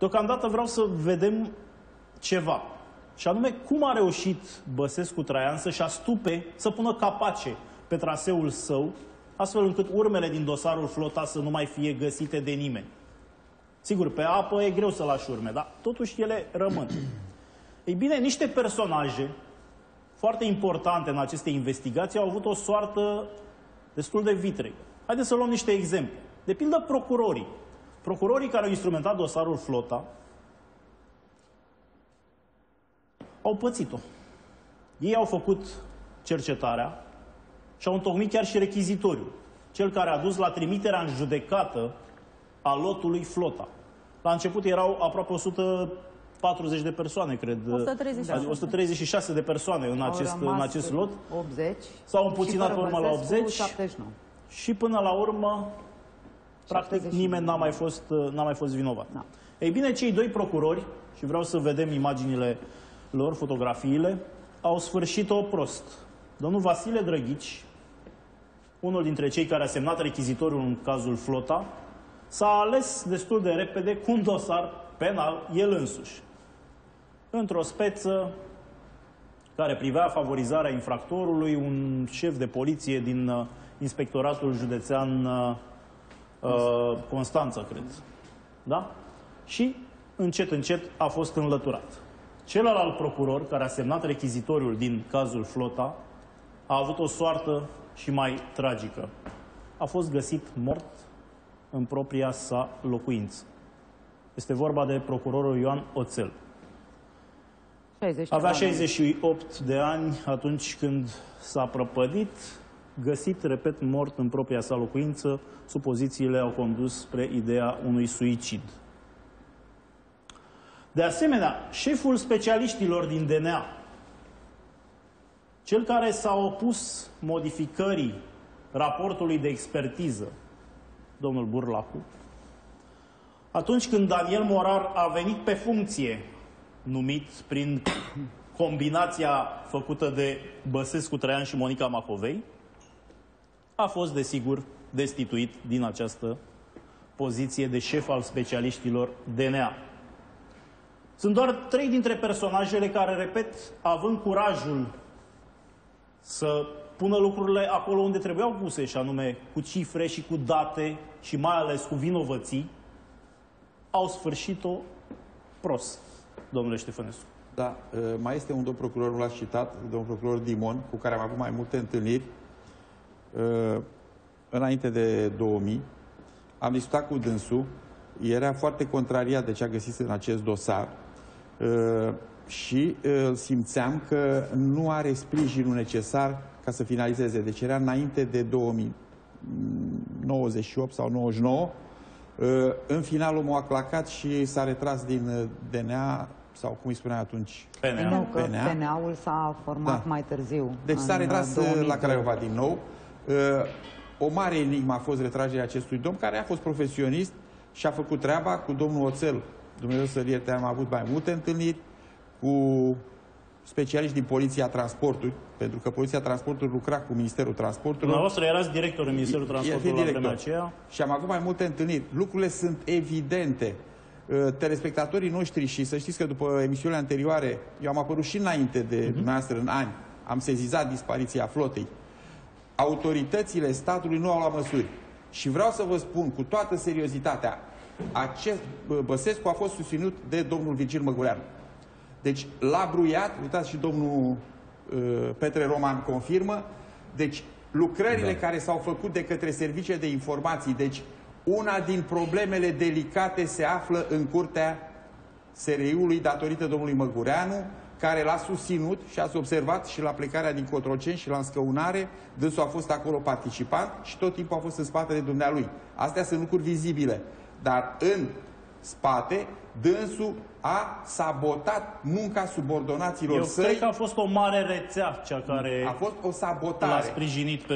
Deocamdată vreau să vedem ceva. Și anume, cum a reușit Băsescu Traian să-și astupe, să pună capace pe traseul său, astfel încât urmele din dosarul flota să nu mai fie găsite de nimeni. Sigur, pe apă e greu să lași urme, dar totuși ele rămân. Ei bine, niște personaje foarte importante în aceste investigații au avut o soartă destul de vitregă. Haideți să luăm niște exemple. De pildă, procurorii. Procurorii care au instrumentat dosarul flota au pățit-o. Ei au făcut cercetarea și au întocmit chiar și rechizitoriul. Cel care a dus la trimiterea în judecată a lotului flota. La început erau aproape 140 de persoane, cred. 136. 136 de persoane în acest, Au în acest lot. 80. S-au împuținat și fără urmă la Băsescu, 80. 79. Și până la urmă, practic, 79. nimeni n-a mai fost, n-a mai fost vinovat. Da. Ei bine, cei doi procurori, și vreau să vedem imaginile lor, fotografiile, au sfârșit-o prost. Domnul Vasile Drăghici, unul dintre cei care a semnat rechizitoriul în cazul Flota, s-a ales destul de repede cu un dosar penal el însuși. Într-o speță care privea favorizarea infractorului, un șef de poliție din uh, Inspectoratul Județean uh, uh, Constanța, cred. Da? Și încet, încet a fost înlăturat. Celălalt procuror care a semnat rechizitoriul din cazul Flota a avut o soartă și mai tragică. A fost găsit mort în propria sa locuință. Este vorba de procurorul Ioan Oțel. 60 Avea ceva de ani. 68 de ani atunci când s-a prăpădit, găsit, repet, mort în propria sa locuință. Supozițiile au condus spre ideea unui suicid. De asemenea, șeful specialiștilor din DNA, cel care s-a opus modificării raportului de expertiză, domnul Burlacu, atunci când Daniel Morar a venit pe funcție, numit prin combinația făcută de Băsescu Traian și Monica Macovei, a fost, desigur, destituit din această poziție de șef al specialiștilor DNA. Sunt doar trei dintre personajele care, repet, având curajul să pună lucrurile acolo unde trebuiau puse, și anume cu cifre și cu date și mai ales cu vinovății, au sfârșit-o prost, domnule Ștefănescu. Da, uh, mai este un domn procuror, nu l-ați citat, domnul procuror Dimon, cu care am avut mai multe întâlniri uh, înainte de 2000. Am discutat cu dânsul, era foarte contrariat de ce a găsit în acest dosar uh, și îl simțeam că nu are sprijinul necesar ca să finalizeze. Deci era înainte de 2098 sau 99. Uh, În final omul a clacat și s-a retras din uh, DNA sau cum îi spunea atunci. PNA. Nu, că PNA. PNA-ul s-a format Da. mai târziu. Deci s-a în, retras uh, uh, 2002. la Craiova din nou. Uh, O mare enigmă a fost retragerea acestui domn, care a fost profesionist și a făcut treaba cu domnul Oțel. Dumnezeu să-l ierte, am avut mai multe întâlniri cu specialiști din Poliția Transportului, pentru că Poliția Transportului lucra cu Ministerul Transportului. Dumneavoastră erați director în Ministerul E- e- Transportului fi la vremea director. aceea. Și am avut mai multe întâlniri. Lucrurile sunt evidente. Uh, Telespectatorii noștri și să știți că după emisiunile anterioare, eu am apărut și înainte de Mhm. dumneavoastră în ani, am sezizat dispariția flotei. Autoritățile statului nu au luat măsuri. Și vreau să vă spun cu toată seriozitatea, acest Bă- Băsescu a fost susținut de domnul Virgil Măguleanu. Deci, la Bruiat, uitați și domnul uh, Petre Roman confirmă, deci lucrările da. care s-au făcut de către serviciile de informații, deci una din problemele delicate se află în curtea SRI-ului datorită domnului Măgureanu, care l-a susținut și ați observat și la plecarea din Cotroceni și la înscăunare, dânsul a fost acolo participant și tot timpul a fost în spatele dumnealui. Astea sunt lucruri vizibile. Dar în spate, dânsul a sabotat munca subordonaților Eu săi. cred că a fost o mare rețea cea care A fost o l-a sabotare. sprijinit pe